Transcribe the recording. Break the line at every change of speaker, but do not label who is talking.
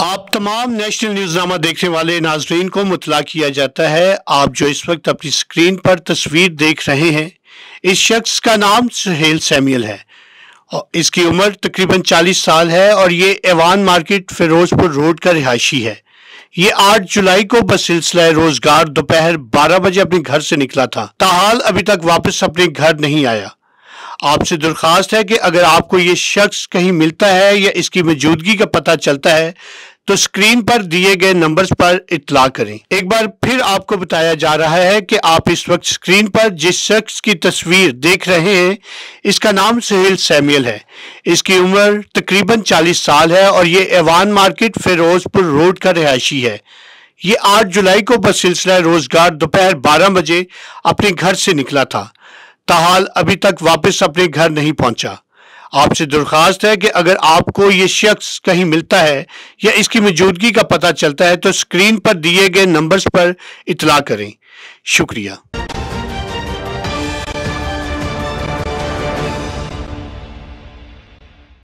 आप तमाम नेशनल न्यूज़नामा देखने वाले नाजरीन को मुतला किया जाता है। आप जो इस वक्त अपनी स्क्रीन पर तस्वीर देख रहे हैं, इस शख्स का नाम सुहेल सैमियल है। और इसकी उम्र तकरीबन 40 साल है और ये एवान मार्केट फिरोजपुर रोड का रिहायशी है। ये 8 जुलाई को बस सिलसिला रोज़गार दोपहर 12 बजे अपने घर से निकला था। ताहाल अभी तक वापस अपने घर नहीं आया। आपसे दरखास्त है कि अगर आपको ये शख्स कहीं मिलता है या इसकी मौजूदगी का पता चलता है तो स्क्रीन पर दिए गए नंबर्स पर इतला करें। एक बार फिर आपको बताया जा रहा है कि आप इस वक्त स्क्रीन पर जिस शख्स की तस्वीर देख रहे हैं, इसका नाम सुहेल सैमियल है। इसकी उम्र तकरीबन 40 साल है और ये एवान मार्केट फिरोजपुर रोड का रिहायशी है। ये 8 जुलाई को बस सिलसिला रोज़गार दोपहर 12 बजे अपने घर से निकला था। ताहाल अभी तक वापस अपने घर नहीं पहुँचा। आपसे दरख्वास्त है कि अगर आपको ये शख्स कहीं मिलता है या इसकी मौजूदगी का पता चलता है तो स्क्रीन पर दिए गए नंबर्स पर इतला करें। शुक्रिया।